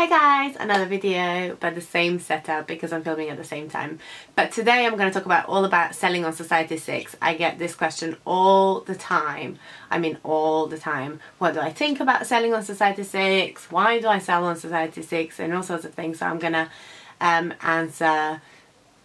Hi guys, another video but the same setup because I'm filming at the same time. But today I'm going to talk about all about selling on Society 6. I get this question all the time. I mean all the time. What do I think about selling on Society 6? Why do I sell on Society 6? And all sorts of things. So I'm going to um, answer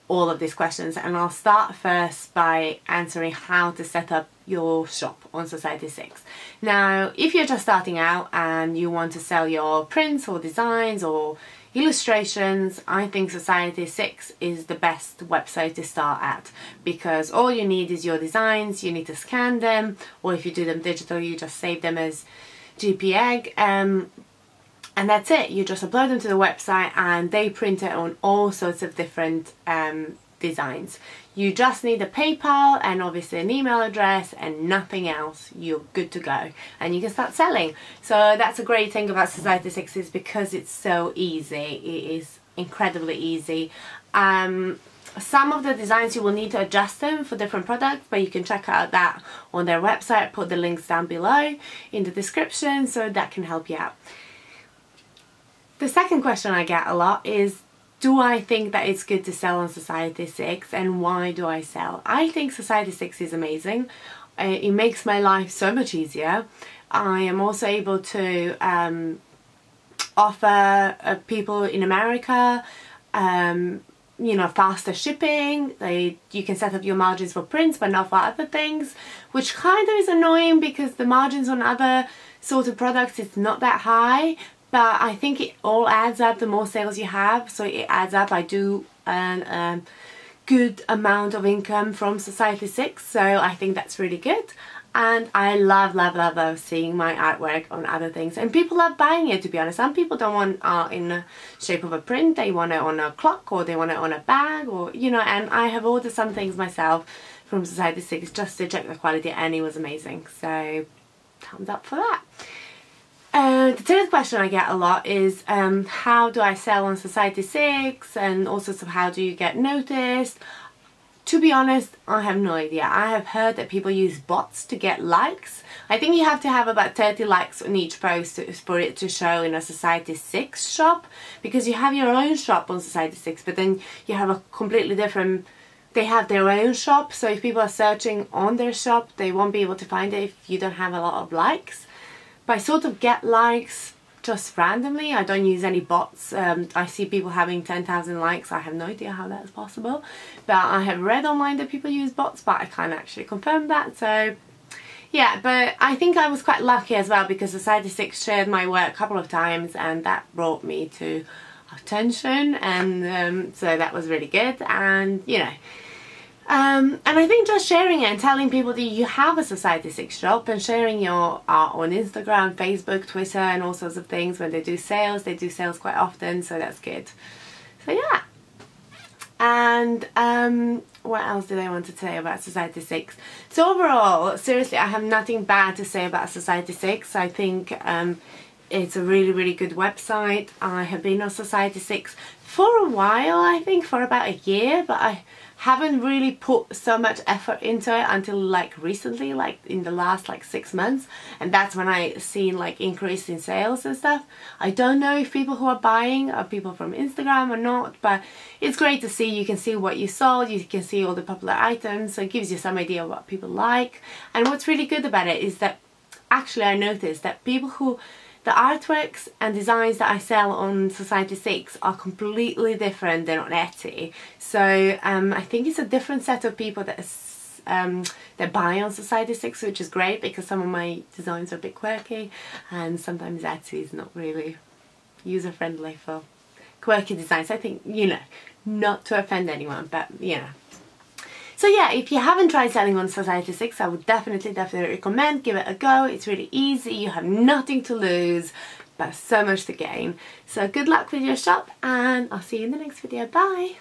all of these questions and I'll start first by answering how to set up your shop on Society 6. Now if you're just starting out and you want to sell your prints or designs or illustrations I think Society 6 is the best website to start at because all you need is your designs, you need to scan them or if you do them digital you just save them as JPEG um, and that's it. You just upload them to the website and they print it on all sorts of different um, designs. You just need a PayPal and obviously an email address and nothing else. You're good to go. And you can start selling. So that's a great thing about Society 6 is because it's so easy. It is incredibly easy. Um, some of the designs you will need to adjust them for different products but you can check out that on their website. Put the links down below in the description so that can help you out the second question I get a lot is do I think that it's good to sell on Society 6 and why do I sell? I think Society 6 is amazing. Uh, it makes my life so much easier. I am also able to um, offer uh, people in America um, you know faster shipping they you can set up your margins for prints but not for other things which kind of is annoying because the margins on other sort of products is not that high but I think it all adds up the more sales you have so it adds up. I do earn a good amount of income from Society 6 so I think that's really good. And I love love love love seeing my artwork on other things. And people love buying it to be honest. Some people don't want art in the shape of a print. They want it on a clock or they want it on a bag or you know and I have ordered some things myself from Society 6 just to check the quality and it was amazing. So thumbs up for that uh, the third question I get a lot is um, how do I sell on Society 6 and also so how do you get noticed? To be honest, I have no idea. I have heard that people use bots to get likes. I think you have to have about 30 likes on each post for it to show in a Society 6 shop because you have your own shop on Society 6 but then you have a completely different they have their own shop so if people are searching on their shop they won't be able to find it if you don't have a lot of likes but I sort of get likes just randomly. I don't use any bots. Um, I see people having 10,000 likes. I have no idea how that's possible. But I have read online that people use bots, but I can't actually confirm that. So yeah, but I think I was quite lucky as well because the Society 6 shared my work a couple of times and that brought me to attention and um, so that was really good and you know um, and I think just sharing it and telling people that you have a Society 6 shop and sharing your art on Instagram, Facebook, Twitter and all sorts of things when they do sales. They do sales quite often so that's good. So yeah. And um, what else did I want to say about Society 6? So overall, seriously, I have nothing bad to say about Society 6. I think um, it's a really, really good website. I have been on Society 6 for a while, I think, for about a year, but I haven't really put so much effort into it until like recently like in the last like six months and that's when I seen like increase in sales and stuff I don't know if people who are buying are people from Instagram or not but it's great to see you can see what you sold you can see all the popular items so it gives you some idea of what people like and what's really good about it is that actually I noticed that people who the artworks and designs that I sell on Society 6 are completely different than on Etsy. So um, I think it's a different set of people that um, that buy on Society 6 which is great because some of my designs are a bit quirky and sometimes Etsy is not really user friendly for quirky designs. I think, you know, not to offend anyone but you know so yeah, if you haven't tried selling on Society 6, I would definitely, definitely recommend. Give it a go. It's really easy. You have nothing to lose, but so much to gain. So good luck with your shop and I'll see you in the next video. Bye!